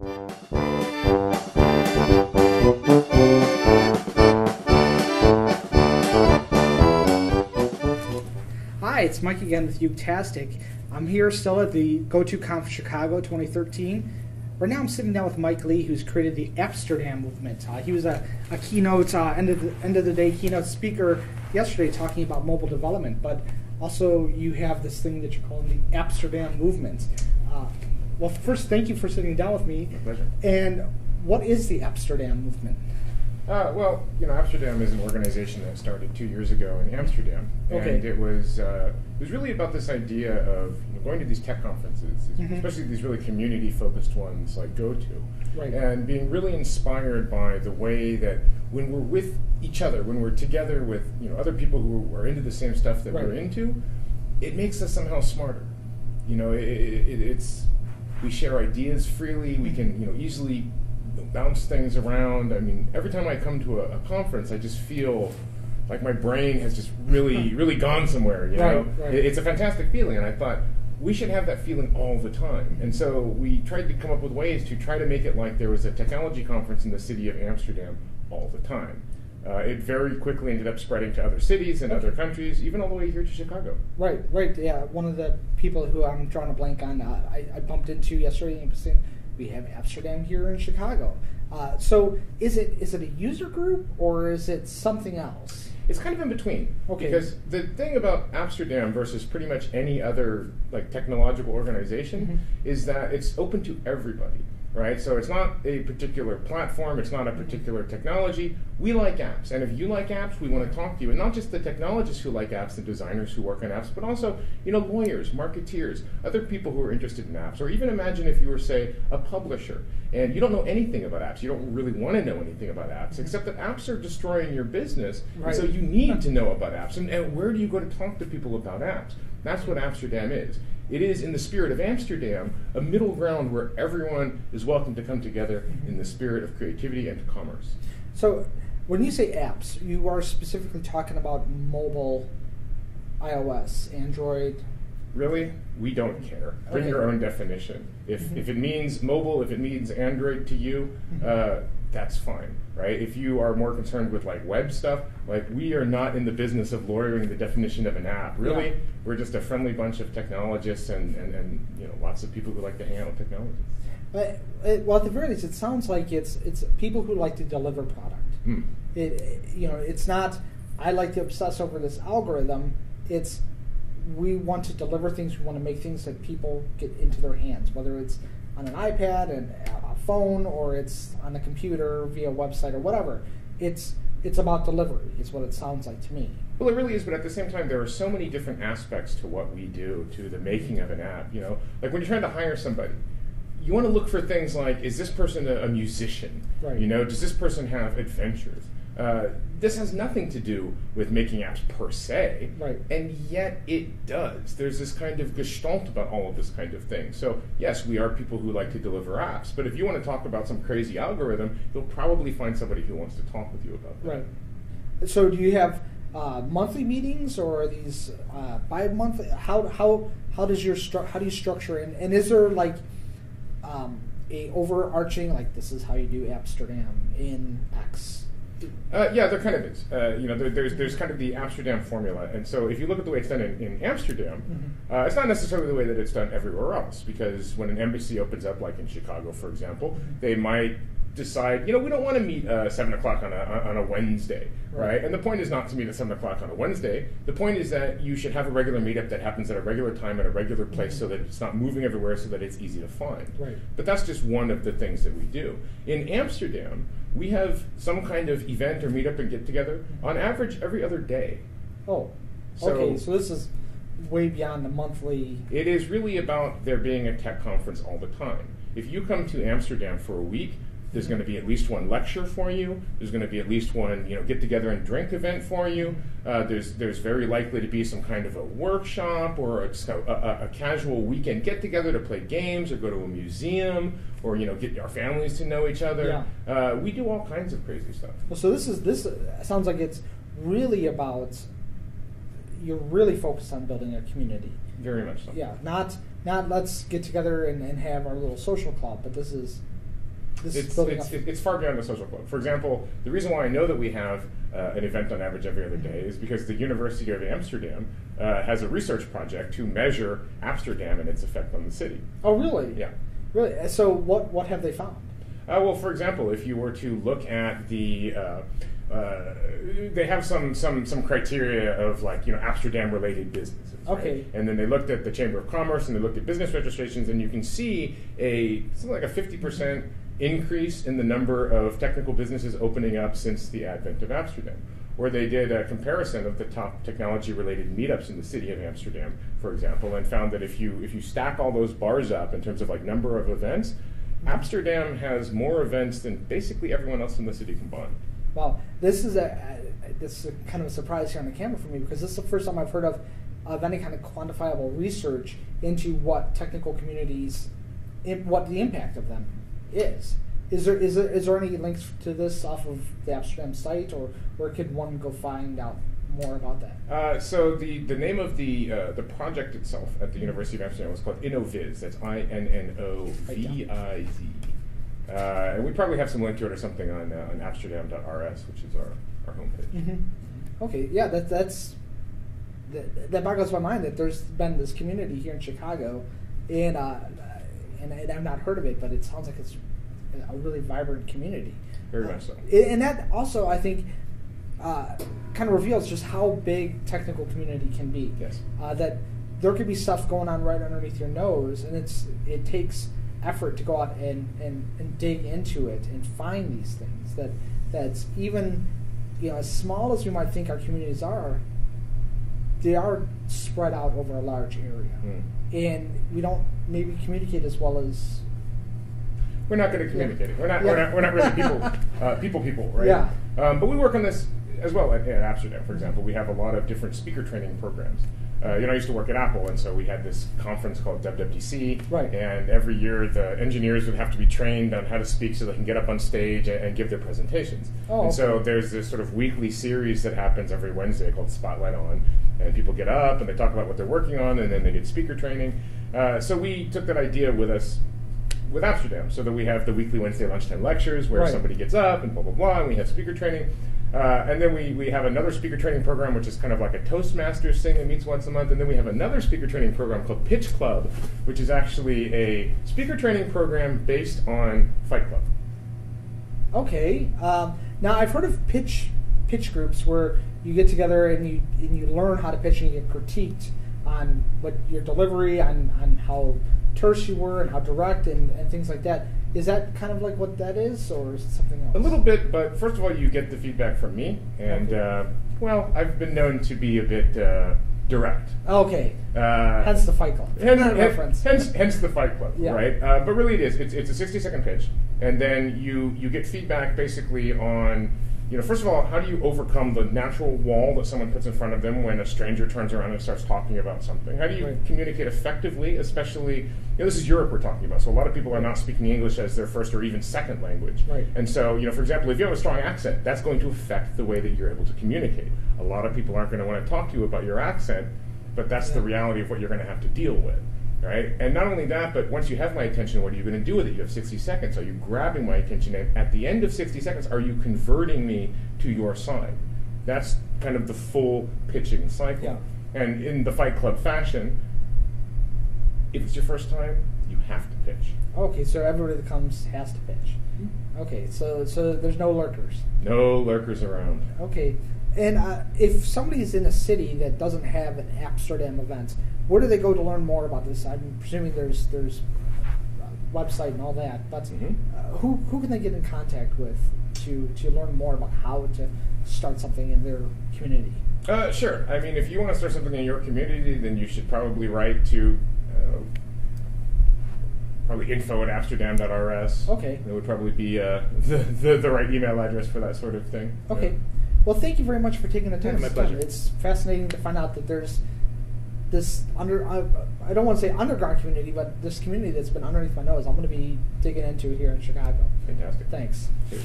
Hi, it's Mike again with Utastic. I'm here still at the GoTo Conf Chicago 2013. Right now, I'm sitting down with Mike Lee, who's created the Appsterdam movement. Uh, he was a, a keynote uh, end of the end of the day keynote speaker yesterday, talking about mobile development. But also, you have this thing that you're calling the Appsterdam movement. Uh, well, first, thank you for sitting down with me. My pleasure. And what is the Appsterdam movement? Uh, well, you know, Appsterdam is an organization that started two years ago in Amsterdam, Okay. and it was uh, it was really about this idea of you know, going to these tech conferences, Mhm. especially these really community-focused ones like GoTo, Right. and being really inspired by the way that when we're with each other, when we're together with you know other people who are into the same stuff that we're into, it makes us somehow smarter. You know, it, it, it's we share ideas freely. We can you know easily bounce things around. I mean, every time I come to a, a conference, I just feel like my brain has just really really gone somewhere. You know, Right, right. It- it's a fantastic feeling, and I thought. We should have that feeling all the time. And so we tried to come up with ways to try to make it like there was a technology conference in the city of Amsterdam all the time. Uh, it very quickly ended up spreading to other cities and other countries, even all the way here to Chicago. Right, right. Yeah, one of the people who I'm drawing a blank on, uh, I, I bumped into yesterday, and was saying we have Appsterdam here in Chicago. Uh, so, is it is it a user group or is it something else? It's kind of in between. Okay. Because the thing about Appsterdam versus pretty much any other like technological organization Mhm. is that it's open to everybody. Right? So it's not a particular platform, it's not a mm-hmm. particular technology. We like apps. And if you like apps, we want to talk to you. And not just the technologists who like apps, the designers who work on apps, but also, you know, lawyers, marketeers, other people who are interested in apps. Or even imagine if you were, say, a publisher and you don't know anything about apps. You don't really want to know anything about apps, mm-hmm. except that apps are destroying your business. Right. So you need to know about apps. And, and where do you go to talk to people about apps? That's what Appsterdam is. It is, in the spirit of Amsterdam, a middle ground where everyone is welcome to come together in the spirit of creativity and commerce. So, when you say apps, you are specifically talking about mobile, iOS, Android. Really, we don't care. Bring Okay. your own definition. If, Mhm. if it means mobile, if it means Android to you, uh, that's fine, right? If you are more concerned with like web stuff, like we are not in the business of lawyering the definition of an app. Really, Yeah. we're just a friendly bunch of technologists and, and, and you know lots of people who like to hang out with technology. But, uh, well, at the very least, it sounds like it's it's people who like to deliver product. Hmm. It, it- you know, it's not. I like to obsess over this algorithm. It's we want to deliver things. We want to make things that people get into their hands, whether it's on an iPad and phone, or it's on a computer via website or whatever. It's it's about delivery. Is what it sounds like to me. Well, it really is, but at the same time, there are so many different aspects to what we do, to the making of an app. You know, like when you're trying to hire somebody, you want to look for things like: is this person a, a musician? Right. You know, does this person have adventures? Uh, this has nothing to do with making apps per se, Right. and yet it does. There's this kind of gestalt about all of this kind of thing. So, yes, we are people who like to deliver apps, but if you want to talk about some crazy algorithm, you'll probably find somebody who wants to talk with you about that. Right. So, do you have uh, monthly meetings or are these uh, bi-monthly? How how how does your stru- how do you structure it? And is there like um, a overarching like this is how you do Appsterdam in X? Uh, yeah, there kind of is. Uh, you know, there, there's there's kind of the Appsterdam formula, and so if you look at the way it's done in, in Amsterdam, Mhm. uh, it's not necessarily the way that it's done everywhere else. Because when an embassy opens up, like in Chicago, for example, they might decide, you know, we don't want to meet uh, seven o'clock on a on a Wednesday, Right. right? And the point is not to meet at seven o'clock on a Wednesday. The point is that you should have a regular meetup that happens at a regular time at a regular place, so that it's not moving everywhere, so that it's easy to find. Right. But that's just one of the things that we do. In Amsterdam, we have some kind of event or meetup and get together on average every other day. Oh, So- okay. So this is way beyond the monthly. It is really about there being a tech conference all the time. If you come to Amsterdam for a week, there's going to be at least one lecture for you. There's going to be at least one, you know, get together and drink event for you. Uh, there's there's very likely to be some kind of a workshop or a, a, a, casual weekend get together to play games or go to a museum or you know get our families to know each other. Uh, we do all kinds of crazy stuff. So this is this sounds like it's really about you're really focused on building a community. Very much so. Yeah, not not let's get together and, and have our little social club, but this is this it's, it's, it's far beyond the social club. For example, the reason why I know that we have uh, an event on average every other day is because the University of Amsterdam uh, has a research project to measure Appsterdam and its effect on the city. oh, really? Yeah. Really? So what what have they found? Uh, well, for example, if you were to look at the, uh, uh, they have some, some, some criteria of like you know Appsterdam related businesses. right? Okay. And then they looked at the Chamber of Commerce and they looked at business registrations, and you can see a something like a fifty percent increase in the number of technical businesses opening up since the advent of Appsterdam. Where they did a comparison of the top technology related meetups in the city of Amsterdam, for example, and found that if you if you stack all those bars up in terms of like number of events, Appsterdam has more events than basically everyone else in the city combined. Wow, this is a, this is kind of a surprise here on the camera for me because this is the first time I've heard of of any kind of quantifiable research into what technical communities, what the impact of them is. Is there is there is there any links to this off of the Appsterdam site, or where could one go find out more about that? Uh, so the, the name of the uh, the project itself at the University of Amsterdam was called InnoViz. That's I N N O V I Z. Uh, and we probably have some link to it or something on uh, on Appsterdam.rs, which is our, our homepage. Mm-hmm. Okay, yeah, that that's that, that boggles my mind that there's been this community here in Chicago, and uh, and I- I've not heard of it, but it sounds like it's a really vibrant community. Very Uh, much so. And that also, I think, uh, kind of reveals just how big technical community can be. Yes. Uh, that there could be stuff going on right underneath your nose, and it's it takes effort to go out and, and, and dig into it and find these things. That that's even you know as small as we might think our communities are, they are spread out over a large area, Mm. and we don't maybe communicate as well as We're not good at communicating. We're not, Yeah. we're not. We're not really people. Uh, people. People. Right. Yeah. Um, but we work on this as well at, at Appsterdam. For example, we have a lot of different speaker training programs. Uh, you know, I used to work at Apple, and so we had this conference called WWDC. Right. And every year, the engineers would have to be trained on how to speak so they can get up on stage and, and give their presentations. Oh, and so there's this sort of weekly series that happens every Wednesday called Spotlight On, and people get up and they talk about what they're working on, and then they get speaker training. Uh, so we took that idea with us with Appsterdam, so that we have the weekly Wednesday lunchtime lectures where Right. somebody gets up and blah blah blah, and we have speaker training. Uh, and then we, we have another speaker training program, which is kind of like a Toastmasters thing that meets once a month. And then we have another speaker training program called Pitch Club, which is actually a speaker training program based on Fight Club. Okay. Um, now I've heard of pitch pitch groups where you get together and you and you learn how to pitch and you get critiqued on what your delivery, on, on how terse you were and how direct and, and things like that. Is that kind of like what that is, or is it something else? A little bit, but first of all, you get the feedback from me, and Okay. uh, well, I've been known to be a bit uh, direct. Okay. Uh, Hence the Fight Club. Hence, reference. hence, hence the Fight Club, Yeah. right? Uh, but really, it is. It's, it's a sixty-second pitch, and then you you get feedback basically on, you know, first of all, how do you overcome the natural wall that someone puts in front of them when a stranger turns around and starts talking about something? How do you Right. communicate effectively, especially? You know, this is Europe we're talking about, so a lot of people are not speaking English as their first or even second language. Right. And so, you know, for example, if you have a strong accent, that's going to affect the way that you're able to communicate. A lot of people aren't going to want to talk to you about your accent, but that's the reality of what you're going to have to deal with. Right? And not only that, but once you have my attention, what are you going to do with it? You have 60 seconds. Are you grabbing my attention? And at the end of 60 seconds, are you converting me to your side? That's kind of the full pitching cycle. Yeah. And in the Fight Club fashion, if it's your first time, you have to pitch. Okay, so everybody that comes has to pitch. Okay, so so there's no lurkers. No lurkers around. Okay, and uh, if somebody's in a city that doesn't have an Appsterdam event, where do they go to learn more about this? I'm presuming there's there's a website and all that, but Mhm. uh, who who can they get in contact with to to learn more about how to start something in their community? Uh, sure. I mean, if you want to start something in your community, then you should probably write to uh, probably info at appsterdam.rs. Okay. That would probably be uh, the, the, the right email address for that sort of thing. Okay. Yeah. Well, thank you very much for taking the time. Yeah, my pleasure. It's fascinating to find out that there's this under I, I don't want to say underground community, but this community that's been underneath my nose. I'm going to be digging into it here in Chicago. Fantastic. Thanks. Cheers.